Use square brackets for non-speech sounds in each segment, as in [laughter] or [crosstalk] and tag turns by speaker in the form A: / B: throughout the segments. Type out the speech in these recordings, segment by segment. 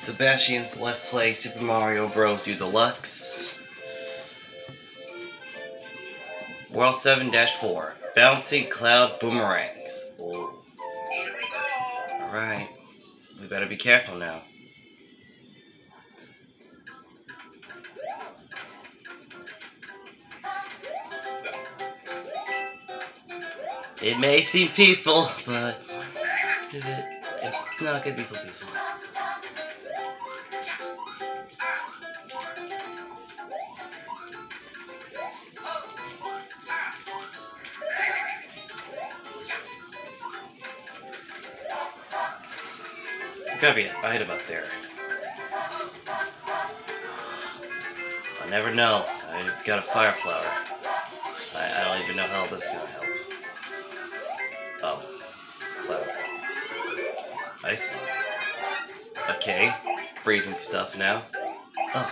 A: Sebastian's Let's Play Super Mario Bros. U Deluxe. World 7-4. Bouncing Cloud Boomerangs. Alright. We better be careful now. It may seem peaceful, but it's not gonna be so peaceful. Be an item up there. I'll never know. I just got a fire flower. I, I don't even know how this is gonna help. Oh. Cloud. Ice. Okay. Freezing stuff now. Oh.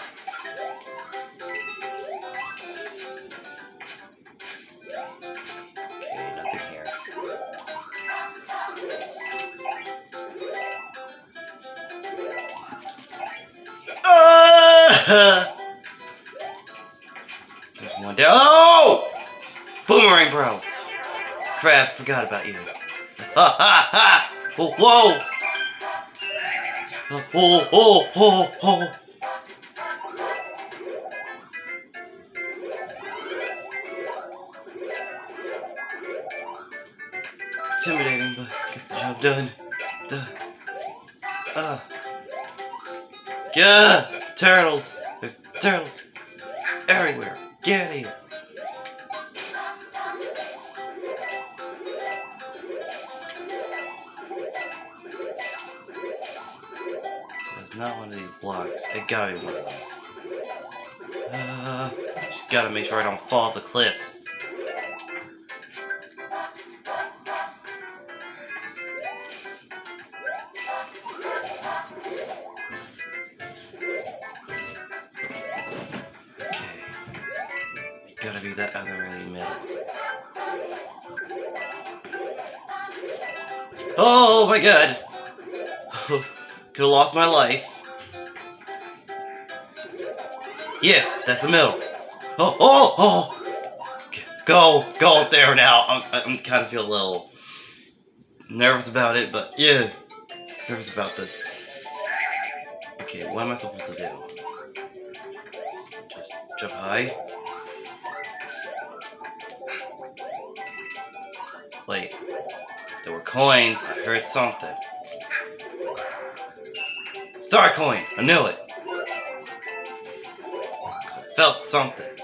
A: [laughs] There's one down. Oh! Boomerang, bro. Crap, forgot about you. Ha ha ha! Oh, whoa! Oh, oh, oh, oh. Intimidating, but get the job done. Duh. Ah. Yeah, turtles. There's turtles everywhere. Get here. So it's not one of these blocks. It gotta be one of them. Uh, just gotta make sure I don't fall off the cliff. Gotta be that other really middle. Oh my god! [laughs] Could have lost my life. Yeah, that's the middle. Oh, oh, oh! Go, go up there now. I'm, I'm kind of feel a little nervous about it, but yeah, nervous about this. Okay, what am I supposed to do? Just jump high. Wait, there were coins. I heard something. Star coin. I knew it. I felt something.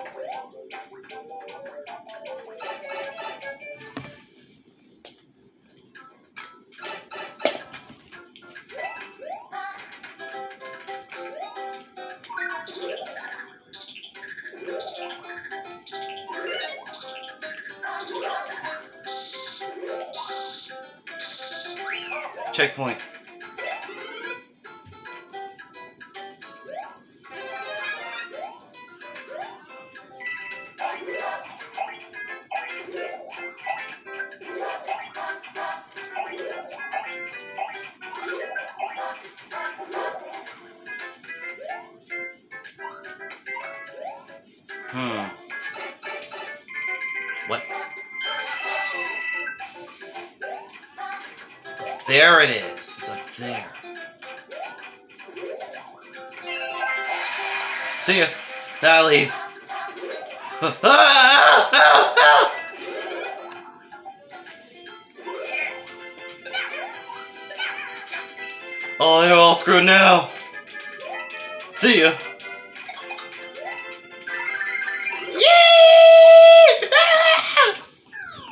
A: Checkpoint. Hmm. What? There it is. It's up there. See ya. Now I leave. [laughs] Oh, you're all screwed now. See ya. [laughs]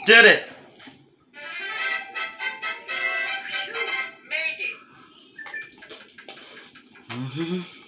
A: Did it. Mm-hmm.